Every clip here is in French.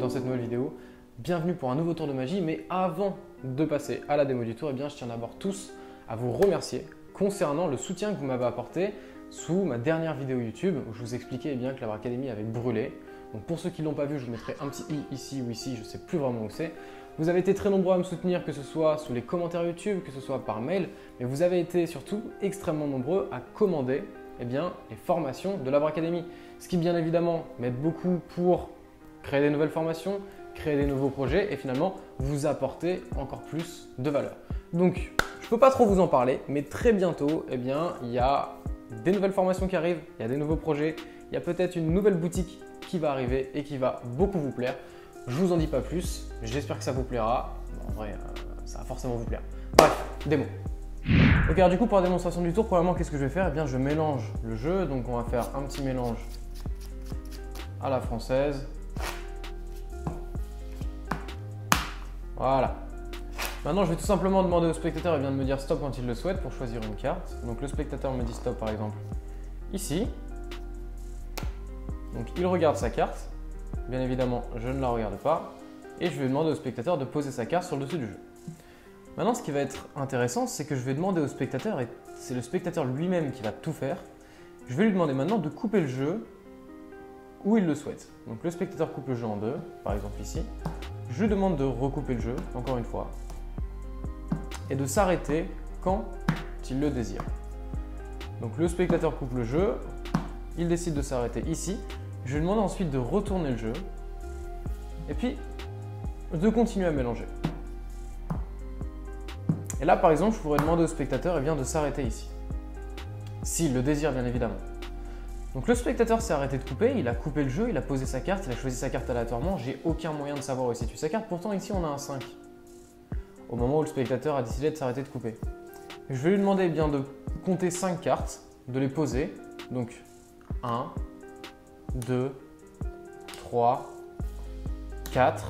dans cette nouvelle vidéo. Bienvenue pour un nouveau tour de magie, mais avant de passer à la démo du tour, eh je tiens d'abord tous à vous remercier concernant le soutien que vous m'avez apporté sous ma dernière vidéo YouTube où je vous expliquais eh bien, que la Academy avait brûlé. Donc pour ceux qui ne l'ont pas vu, je vous mettrai un petit i ici ou ici, je ne sais plus vraiment où c'est. Vous avez été très nombreux à me soutenir, que ce soit sous les commentaires YouTube, que ce soit par mail, mais vous avez été surtout extrêmement nombreux à commander eh bien, les formations de l'Abre Academy. Ce qui bien évidemment m'aide beaucoup pour créer des nouvelles formations, créer des nouveaux projets et finalement vous apporter encore plus de valeur. Donc je ne peux pas trop vous en parler, mais très bientôt, eh bien, il y a des nouvelles formations qui arrivent, il y a des nouveaux projets, il y a peut-être une nouvelle boutique qui va arriver et qui va beaucoup vous plaire. Je vous en dis pas plus, j'espère que ça vous plaira. en vrai, euh, ça va forcément vous plaire. Bref, démo. Ok, alors du coup, pour la démonstration du tour, premièrement, qu'est-ce que je vais faire? Eh bien, je mélange le jeu. Donc, on va faire un petit mélange à la française. Voilà. Maintenant, je vais tout simplement demander au spectateur eh bien, de me dire stop quand il le souhaite pour choisir une carte. Donc, le spectateur me dit stop, par exemple, ici. Donc, il regarde sa carte. Bien évidemment, je ne la regarde pas. Et je vais demander au spectateur de poser sa carte sur le dessus du jeu. Maintenant, ce qui va être intéressant, c'est que je vais demander au spectateur, et c'est le spectateur lui-même qui va tout faire, je vais lui demander maintenant de couper le jeu où il le souhaite. Donc le spectateur coupe le jeu en deux, par exemple ici. Je lui demande de recouper le jeu, encore une fois, et de s'arrêter quand il le désire. Donc le spectateur coupe le jeu, il décide de s'arrêter ici. Je lui demande ensuite de retourner le jeu, et puis de continuer à mélanger. Et là, par exemple, je pourrais demander au spectateur eh de s'arrêter ici. S'il le désire, bien évidemment. Donc le spectateur s'est arrêté de couper, il a coupé le jeu, il a posé sa carte, il a choisi sa carte aléatoirement. J'ai aucun moyen de savoir où situe sa carte. Pourtant, ici, on a un 5. Au moment où le spectateur a décidé de s'arrêter de couper. Je vais lui demander eh bien, de compter 5 cartes, de les poser. Donc 1, 2, 3, 4.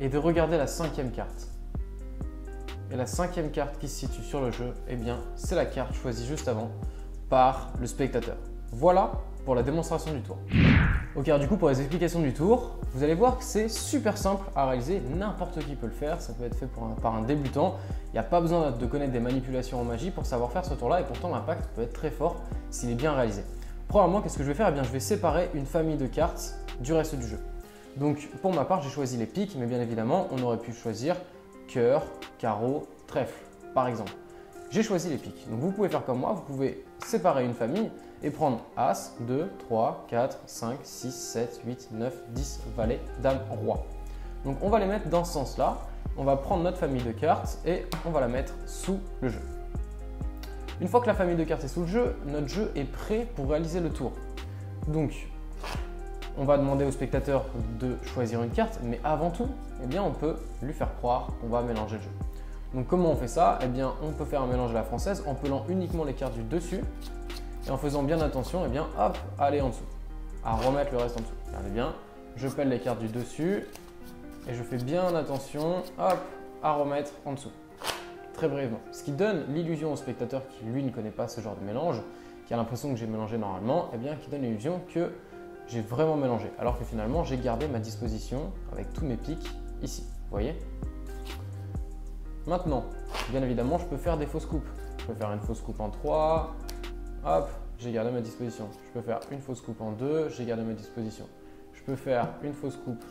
Et de regarder la cinquième carte. Et la cinquième carte qui se situe sur le jeu, eh bien, c'est la carte choisie juste avant par le spectateur. Voilà pour la démonstration du tour. Ok, alors du coup, pour les explications du tour, vous allez voir que c'est super simple à réaliser, n'importe qui peut le faire, ça peut être fait par un débutant, il n'y a pas besoin de connaître des manipulations en magie pour savoir faire ce tour-là, et pourtant l'impact peut être très fort s'il est bien réalisé. Premièrement, qu'est-ce que je vais faire? Eh bien, je vais séparer une famille de cartes du reste du jeu. Donc, pour ma part, j'ai choisi les piques, mais bien évidemment, on aurait pu choisir cœur, carreau, trèfle, par exemple. J'ai choisi les piques. Donc vous pouvez faire comme moi, vous pouvez séparer une famille et prendre As, 2, 3, 4, 5, 6, 7, 8, 9, 10, valet, dame, roi. Donc on va les mettre dans ce sens-là. On va prendre notre famille de cartes et on va la mettre sous le jeu. Une fois que la famille de cartes est sous le jeu, notre jeu est prêt pour réaliser le tour. Donc on va demander au spectateur de choisir une carte, mais avant tout, eh bien, on peut lui faire croire qu'on va mélanger le jeu. Donc comment on fait ça? Eh bien, on peut faire un mélange à la française en pelant uniquement les cartes du dessus et en faisant bien attention, eh bien, hop, aller en dessous, à remettre le reste en dessous. Regardez bien, je pèle les cartes du dessus et je fais bien attention, hop, à remettre en dessous. Très brièvement. Ce qui donne l'illusion au spectateur qui, lui, ne connaît pas ce genre de mélange, qui a l'impression que j'ai mélangé normalement, eh bien, qui donne l'illusion que j'ai vraiment mélangé. Alors que finalement, j'ai gardé ma disposition avec tous mes pics ici. Vous voyez? Maintenant, bien évidemment, je peux faire des fausses coupes. Je peux faire une fausse coupe en 3. Hop, j'ai gardé ma disposition. Je peux faire une fausse coupe en 2. J'ai gardé ma disposition. Je peux faire une fausse coupe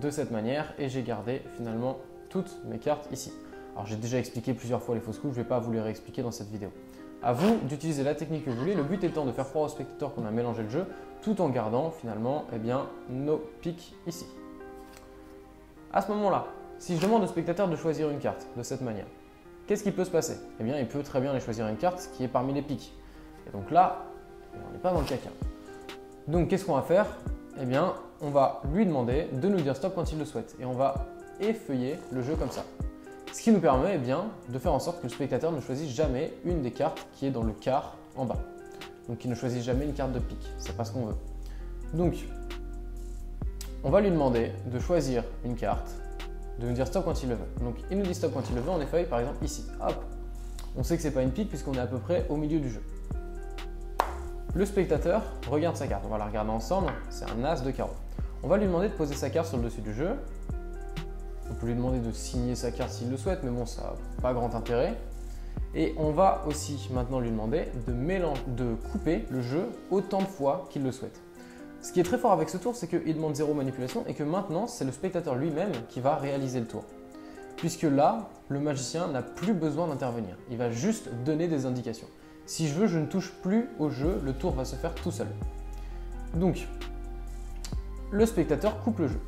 de cette manière et j'ai gardé finalement toutes mes cartes ici. Alors j'ai déjà expliqué plusieurs fois les fausses coupes, je ne vais pas vous les réexpliquer dans cette vidéo. À vous d'utiliser la technique que vous voulez. Le but étant de faire croire au spectateur qu'on a mélangé le jeu tout en gardant finalement eh bien, nos pics ici. À ce moment-là, si je demande au spectateur de choisir une carte de cette manière, qu'est-ce qui peut se passer? Eh bien, il peut très bien aller choisir une carte qui est parmi les pics. Et donc là, on n'est pas dans le caca. Donc, qu'est-ce qu'on va faire? Eh bien, on va lui demander de nous dire stop quand il le souhaite. Et on va effeuiller le jeu comme ça. Ce qui nous permet eh bien, de faire en sorte que le spectateur ne choisisse jamais une des cartes qui est dans le quart en bas. Donc il ne choisit jamais une carte de pique, c'est pas ce qu'on veut. Donc, on va lui demander de choisir une carte, de nous dire stop quand il le veut. Donc il nous dit stop quand il le veut, on effeuille par exemple ici. Hop, on sait que c'est pas une pique puisqu'on est à peu près au milieu du jeu. Le spectateur regarde sa carte, on va la regarder ensemble, c'est un as de carreau. On va lui demander de poser sa carte sur le dessus du jeu. On peut lui demander de signer sa carte s'il le souhaite, mais bon, ça n'a pas grand intérêt. Et on va aussi maintenant lui demander de, de couper le jeu autant de fois qu'il le souhaite. Ce qui est très fort avec ce tour, c'est qu'il demande zéro manipulation et que maintenant, c'est le spectateur lui-même qui va réaliser le tour. Puisque là, le magicien n'a plus besoin d'intervenir. Il va juste donner des indications. Si je veux, je ne touche plus au jeu, le tour va se faire tout seul. Donc, le spectateur coupe le jeu.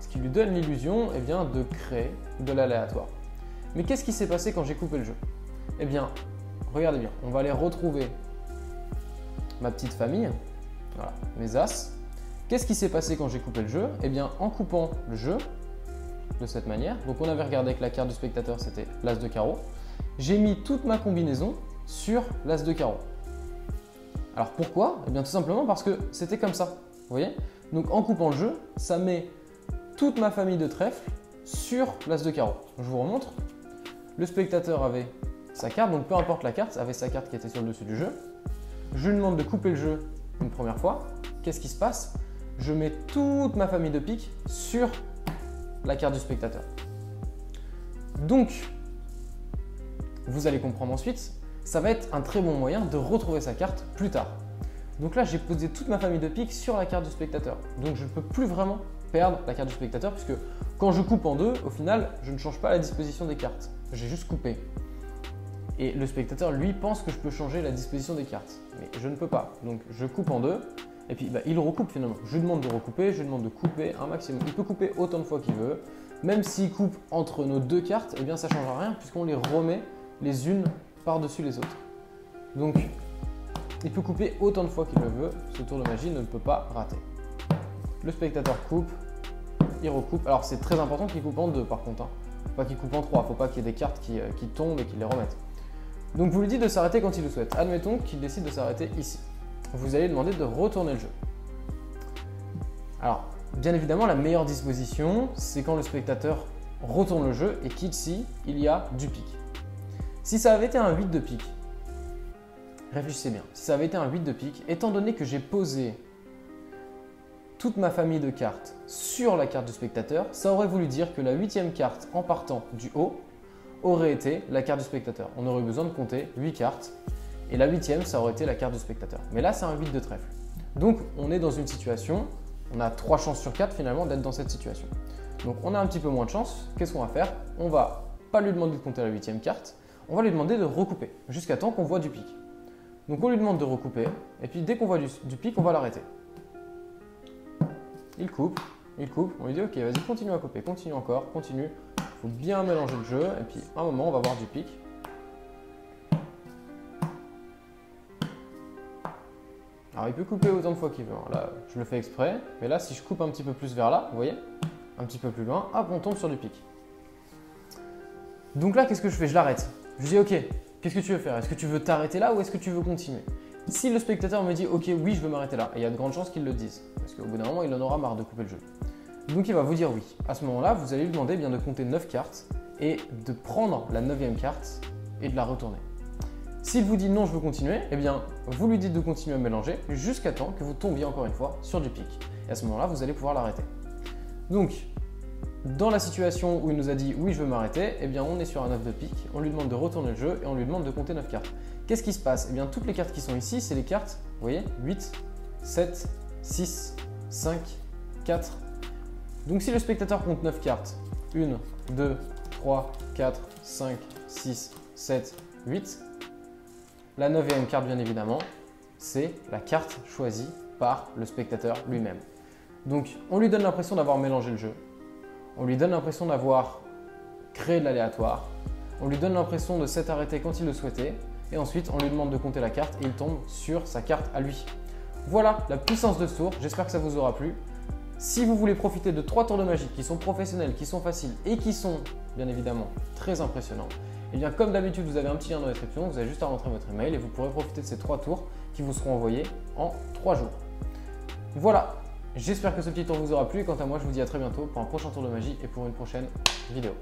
Ce qui lui donne l'illusion eh bien, de créer de l'aléatoire. Mais qu'est-ce qui s'est passé quand j'ai coupé le jeu? Eh bien, regardez bien, on va aller retrouver ma petite famille, voilà, mes as. Qu'est-ce qui s'est passé quand j'ai coupé le jeu? Eh bien, en coupant le jeu de cette manière, donc on avait regardé que la carte du spectateur c'était l'as de carreau, j'ai mis toute ma combinaison sur l'as de carreau. Alors pourquoi? Eh bien tout simplement parce que c'était comme ça. Vous voyez? Donc en coupant le jeu, ça met toute ma famille de trèfles sur l'as de carreau. Je vous remontre. Le spectateur avait sa carte, donc peu importe la carte, avait sa carte qui était sur le dessus du jeu. Je lui demande de couper le jeu une première fois. Qu'est-ce qui se passe? Je mets toute ma famille de piques sur la carte du spectateur. Donc, vous allez comprendre ensuite, ça va être un très bon moyen de retrouver sa carte plus tard. Donc là, j'ai posé toute ma famille de piques sur la carte du spectateur. Donc je ne peux plus vraiment perdre la carte du spectateur puisque quand je coupe en deux, au final, je ne change pas la disposition des cartes. J'ai juste coupé. Et le spectateur, lui, pense que je peux changer la disposition des cartes. Mais je ne peux pas. Donc je coupe en deux. Et puis bah, il recoupe finalement. Je lui demande de recouper, je lui demande de couper un maximum. Il peut couper autant de fois qu'il veut. Même s'il coupe entre nos deux cartes, eh bien ça ne changera rien puisqu'on les remet les unes par-dessus les autres. Donc il peut couper autant de fois qu'il le veut. Ce tour de magie ne peut pas rater. Le spectateur coupe, il recoupe. Alors c'est très important qu'il coupe en deux par contre. Hein. Pas qu'il coupe en trois. Faut pas qu'il y ait des cartes qui, euh, tombent et qu'il les remette. Donc vous lui dites de s'arrêter quand il le souhaite. Admettons qu'il décide de s'arrêter ici. Vous allez demander de retourner le jeu. Alors, bien évidemment, la meilleure disposition, c'est quand le spectateur retourne le jeu et qu'ici, il y a du pic. Si ça avait été un 8 de pique, réfléchissez bien, si ça avait été un 8 de pique, étant donné que j'ai posé toute ma famille de cartes sur la carte du spectateur, ça aurait voulu dire que la huitième carte en partant du haut aurait été la carte du spectateur. On aurait besoin de compter 8 cartes et la huitième, ça aurait été la carte du spectateur. Mais là, c'est un 8 de trèfle. Donc, on est dans une situation, on a 3 chances sur 4 finalement d'être dans cette situation. Donc, on a un petit peu moins de chance. Qu'est-ce qu'on va faire? On va pas lui demander de compter la huitième carte, on va lui demander de recouper jusqu'à temps qu'on voit du pic. Donc, on lui demande de recouper et puis dès qu'on voit du, du pic, on va l'arrêter. Il coupe, il coupe, on lui dit ok, vas-y, continue à couper, continue encore, continue. Faut bien mélanger le jeu et puis à un moment, on va voir du pic. Alors il peut couper autant de fois qu'il veut. Hein. Là, je le fais exprès. Mais là, si je coupe un petit peu plus vers là, vous voyez, un petit peu plus loin, hop, on tombe sur du pic. Donc là, qu'est-ce que je fais? Je l'arrête. Je dis, ok, qu'est-ce que tu veux faire? Est-ce que tu veux t'arrêter là ou est-ce que tu veux continuer? Si le spectateur me dit, ok, oui, je veux m'arrêter là, il y a de grandes chances qu'il le dise. Parce qu'au bout d'un moment, il en aura marre de couper le jeu. Donc il va vous dire oui. À ce moment-là, vous allez lui demander bien de compter 9 cartes et de prendre la 9 carte et de la retourner. S'il vous dit non, je veux continuer, eh bien, vous lui dites de continuer à mélanger jusqu'à temps que vous tombiez encore une fois sur du pic. Et à ce moment-là, vous allez pouvoir l'arrêter. Donc, dans la situation où il nous a dit oui, je veux m'arrêter, eh bien, on est sur un 9 de pique, on lui demande de retourner le jeu et on lui demande de compter 9 cartes. Qu'est-ce qui se passe? Eh bien, toutes les cartes qui sont ici, c'est les cartes, vous voyez, 8, 7, 6, 5, 4. Donc, si le spectateur compte 9 cartes, 1, 2, 3, 4, 5, 6, 7, 8, la neuvième carte, bien évidemment, c'est la carte choisie par le spectateur lui-même. Donc, on lui donne l'impression d'avoir mélangé le jeu. On lui donne l'impression d'avoir créé de l'aléatoire. On lui donne l'impression de s'être arrêté quand il le souhaitait. Et ensuite, on lui demande de compter la carte et il tombe sur sa carte à lui. Voilà la puissance de ce tour. J'espère que ça vous aura plu. Si vous voulez profiter de trois tours de magie qui sont professionnels, qui sont faciles et qui sont bien évidemment très impressionnants, et eh bien comme d'habitude, vous avez un petit lien dans la description, vous avez juste à rentrer votre email et vous pourrez profiter de ces trois tours qui vous seront envoyés en trois jours. Voilà, j'espère que ce petit tour vous aura plu et quant à moi, je vous dis à très bientôt pour un prochain tour de magie et pour une prochaine vidéo.